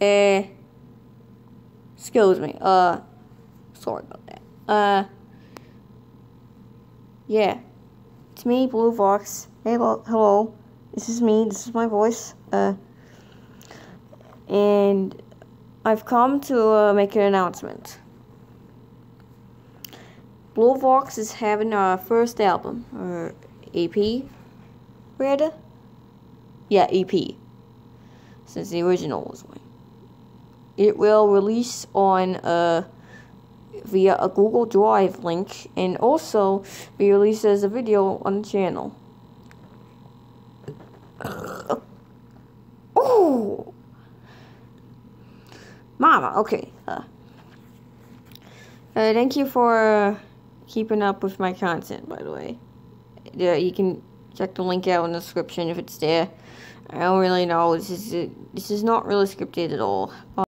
Uh, excuse me. Uh, sorry about that. Uh, yeah, it's me, Blue Vox. Hello, hello. This is me. This is my voice. Uh, and I've come to uh, make an announcement. Blue Vox is having our first album, or EP, rather. Yeah, EP. Since the original was one. It will release on uh via a Google Drive link and also be released as a video on the channel. Oh, Mama. Okay. Uh, uh, thank you for uh, keeping up with my content. By the way, yeah, you can check the link out in the description if it's there. I don't really know. This is this is not really scripted at all.